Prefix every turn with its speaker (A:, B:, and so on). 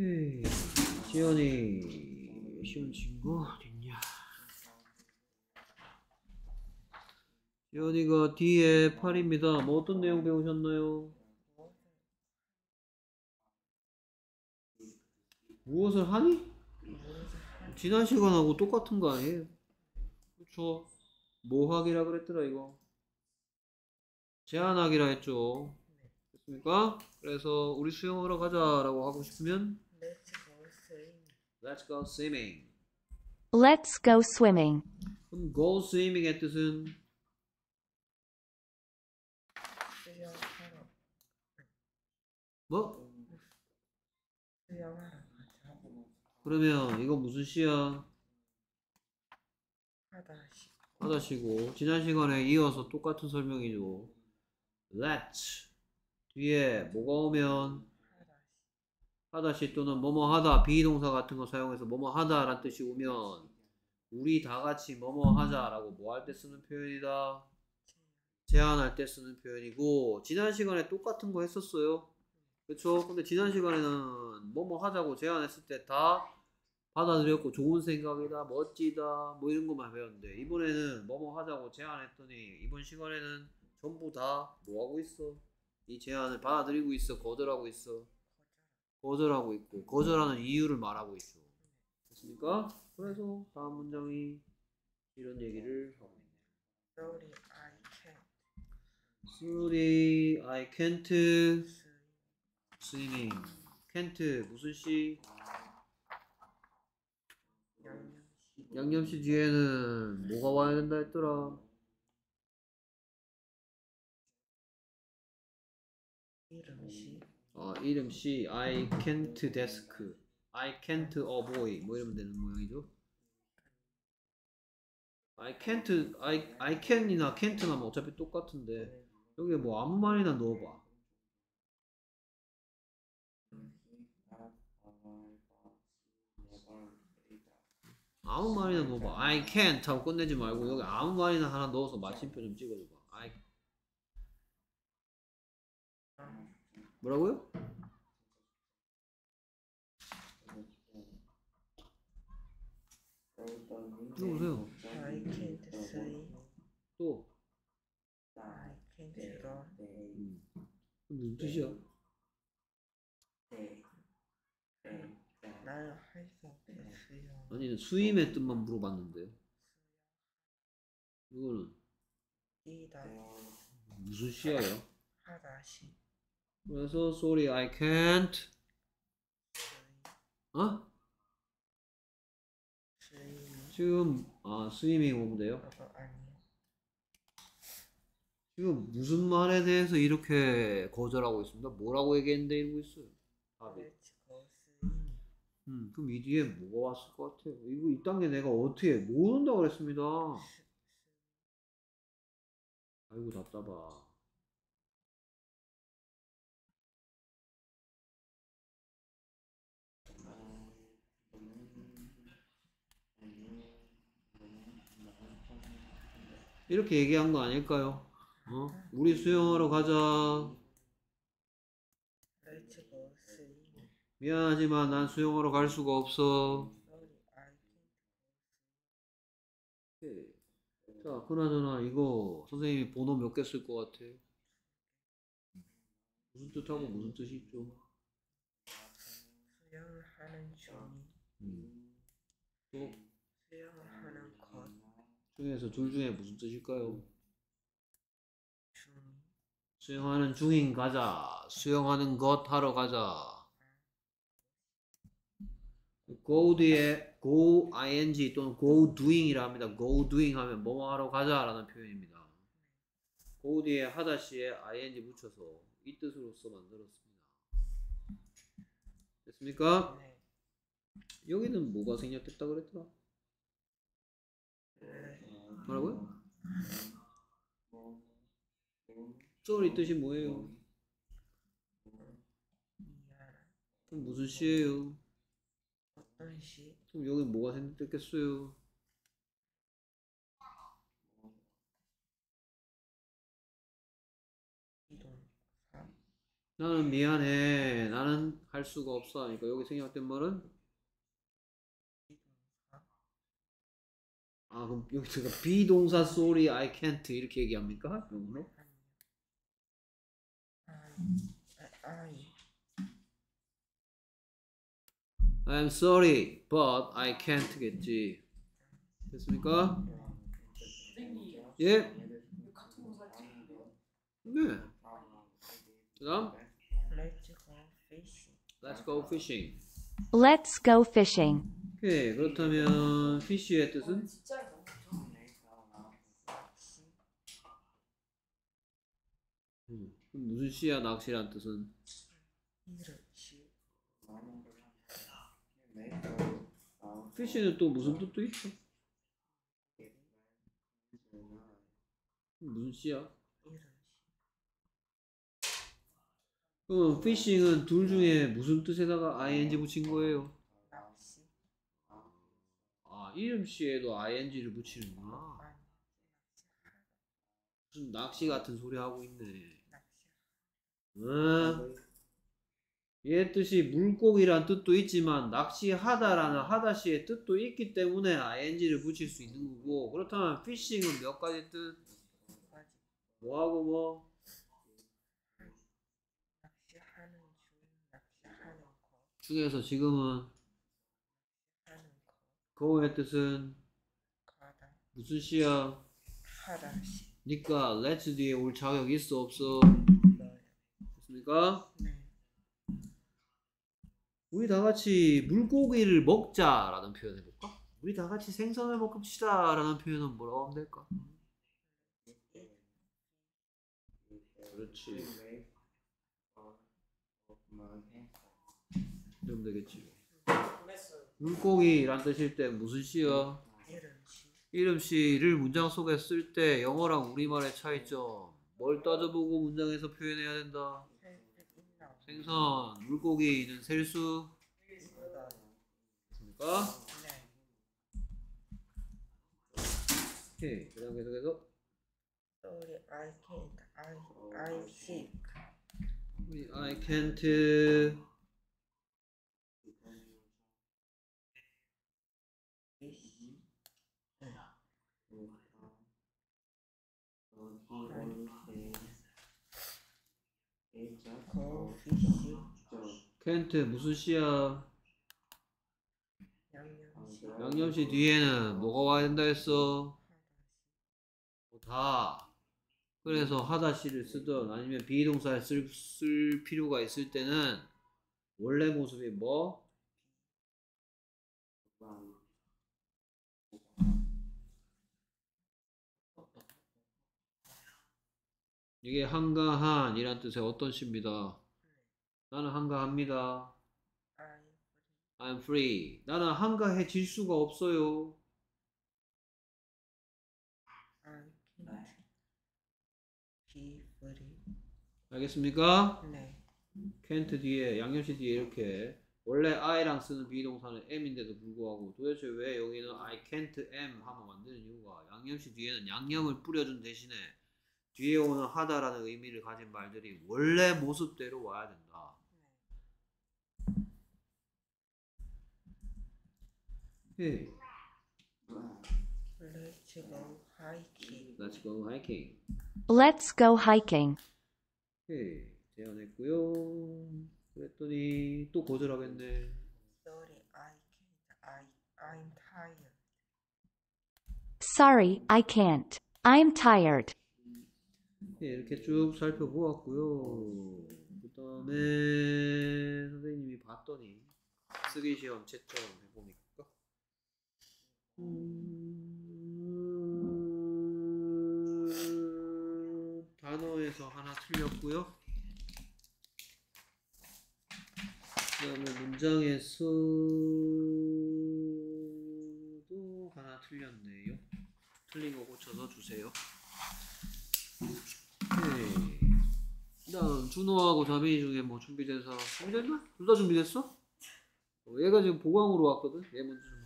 A: 에이, 지연이 시험 친거 어딨냐? 지연이가 뒤에 8입니다. 뭐 어떤 내용 배우셨나요? 무엇을 하니? 지난 시간하고 똑같은 거 아니에요? 그쵸? 뭐 하기라 그랬더라 이거? 제안하기라 했죠. 됐습니까? 그래서 우리 수영하러 가자 라고 하고 싶으면
B: Let's go swimming.
A: Let's go swimming.
C: Let's go swimming.
A: 그럼 go swimming의 뜻은 뭐? 그러면 이거 무슨 시야?
B: 하다시
A: 하다시고 지난 시간에 이어서 똑같은 설명이죠. Let's 뒤에 뭐가 오면
B: 하다시
A: 또는 뭐뭐 하다 비동사 같은 거 사용해서 뭐뭐 하다라는 뜻이 오면 우리 다 같이 뭐뭐 하자라고 뭐 할 때 쓰는 표현이다. 제안할 때 쓰는 표현이고 지난 시간에 똑같은 거 했었어요. 그렇죠? 근데 지난 시간에는 뭐뭐 하자고 제안했을 때 다 받아들였고 좋은 생각이다, 멋지다 뭐 이런 것만 배웠는데 이번에는 뭐뭐 하자고 제안했더니 이번 시간에는 전부 다 뭐 하고 있어? 이 제안을 받아들이고 있어, 거절하고 있어. 거절하고 있고 거절하는 이유를 말하고 있죠. 됐습니까? 그래서 다음 문장이 이런 얘기를 하고 있네요.
B: Sorry, I can't
A: Sorry, I can't swimming. can't 무슨 시?
B: 양념시
A: 양념시 뒤에는 뭐가 와야 된다 했더라? 어, 이름 시 I can't desk. I can't avoid 뭐 이러면 되는 모양이죠. I can't I I can이나 can't나 뭐 어차피 똑같은데 여기에 뭐 아무 말이나 넣어봐. 아무 말이나 넣어봐. I can't 하고 끝내지 말고 여기 아무 말이나 하나 넣어서 마침표 좀 찍어줘봐. I 뭐라고요? 누구세요?
B: I can't swim.
A: 또
B: I can't run.
A: 음. 무슨 뜻이야?
B: 나는 할수 없어 수영.
A: 아니 수임의 뜻만 물어봤는데 이거는
B: 뛰다
A: 무슨 시야야?
B: 하다시
A: 그래서 sorry I can't 어? 지금 아 스위밍
B: 아니요
A: 지금 무슨 말에 대해서 이렇게 거절하고 있습니다. 뭐라고 얘기했는데 이러고 있어요. 답이. 음, 그럼 이 뒤에 뭐가 왔을 것 같아요? 이거 이 단계 내가 어떻게 못 온다고 그랬습니다. 아이고 답답하. 이렇게 얘기한 거 아닐까요? 어? 우리 수영하러 가자. 미안하지만 난 수영하러 갈 수가 없어. 자, 그나저나 이거 선생님이 번호 몇 개 쓸 것 같아? 무슨 뜻하고 무슨 뜻이 있죠?
B: 수영을 하는 중이
A: 음. 또
B: 수영을 하는 것
A: 중에서 둘 중에 무슨 뜻일까요? 수영하는 중인 가자. 수영하는 것 하러 가자. go 뒤에 go ing 또는 go doing이라 합니다. go doing 하면 뭐뭐 하러 가자라는 표현입니다. go 뒤에 하다 시에 ing 붙여서 이 뜻으로서 만들었습니다. 됐습니까?
B: 네.
A: 여기는 뭐가 생략됐다 그랬더라?
B: 네.
A: 뭐라고요? Sorry 뜻이 뭐예요? 그럼 무슨 시예요?
B: 어떤 시?
A: 그럼 여기 뭐가 생략됐겠어요?
B: 이동.
A: 나는 미안해. 나는 할 수가 없어. 하니까 여기 생략된 말은 아 그럼 여기다가 비동사 sorry I can't 이렇게 얘기합니까? 영어로?
B: 아니요. I I
A: I'm sorry, but I can't겠지. 됐습니까? 예? 네. 그다음
B: Let's go fishing.
A: Let's go fishing.
C: Let's go fishing.
A: 오케이 그렇다면 fish의 뜻은 무슨 시야 낚시란 뜻은 fish는 또 무슨 뜻도 있죠? 무슨?
B: 이르시
A: 그럼 fishing은 둘 중에 무슨 뜻에다가 ing 붙인 거예요? 아 이름 시에도 ing를 붙이는구나. 무슨 낚시 같은 소리 하고 있네. 응? 얘 뜻이 물고기란 뜻도 있지만 낚시하다라는 하다시의 뜻도 있기 때문에 ing를 붙일 수 있는 거고 그렇다면 fishing은 몇 가지 뜻? 뭐하고 뭐?
B: 낚시하는 중 낚시하는 거
A: 중에서 지금은
B: 하는 거
A: go의 뜻은
B: 가다
A: 무슨 시야?
B: 하다 시
A: 니까 let's 뒤에 올 자격 있어 없어? 됐습니까?
B: 네
A: 우리 다 같이 물고기를 먹자라는 표현 해볼까? 우리 다 같이 생선을 먹읍시다라는 표현은 뭐라고 하면 될까? 그렇지. 이러면 되겠지. 물고기란 뜻일 때 무슨?
B: 이르시
A: 이름 시를 문장 속에 쓸 때 영어랑 우리말의 차이점. 뭘 따져보고 문장에서 표현해야 된다. 생선, 물고기는 셀 수.
B: 있어요.
A: 있습니까?
B: 네.
A: 오케이. 그 다음 계속해서
B: Sorry I can't I I'm sick
A: 우리 I can't.
B: Fish
A: can't 무슨?
B: 양념시
A: 양념시 뒤에는 뭐가 와야 된다 했어? 뭐 다. 그래서 하다시를 쓰든 아니면 비동사를 쓸, 쓸 필요가 있을 때는 원래 모습이 뭐? 이게 한가한이란 뜻의 어떤 시입니다. 나는 한가합니다. I'm free. 나는 한가해질 수가 없어요. 알겠습니까?
B: 네
A: can't 뒤에 양념시 뒤에 이렇게 원래 I랑 쓰는 비동사는 M인데도 불구하고 도대체 왜 여기는 I can't am 하면 만드는 이유가 양념시 뒤에는 양념을 뿌려준 대신에 뒤에 오는 하다라는 의미를 가진 말들이 원래 모습대로 와야 된다. 예.
B: Let's go hiking
A: Let's go hiking.
C: Let's go hiking.
A: 예. 제안했고요. 그랬더니 또 거절하겠네.
B: Sorry I can't I I'm tired
C: Sorry, I can't. I'm tired.
A: 예, 이렇게 쭉 살펴보았고요. 그 다음에 선생님이 봤더니 쓰기 시험 채점 해보니까 음, 단어에서 하나 틀렸고요. 그 다음에 문장에서도 하나 틀렸네요. 틀린 거 고쳐서 주세요. 오케이. 다음 준호하고 자민이 중에 뭐 사람 준비됐나? 둘 다 준비됐어? 어, 얘가 지금 보강으로 왔거든. 얘 먼저 좀